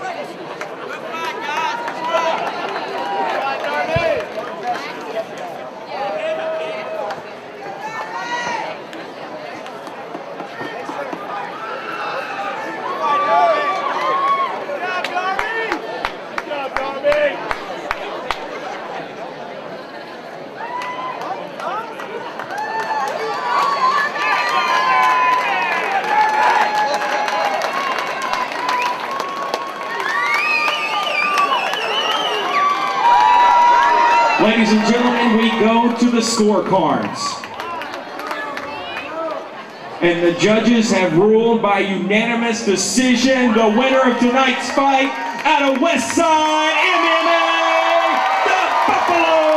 뭐라해야 되? Ladies and gentlemen, we go to the scorecards. And the judges have ruled by unanimous decision the winner of tonight's fight out of Westside MMA, the Buffalo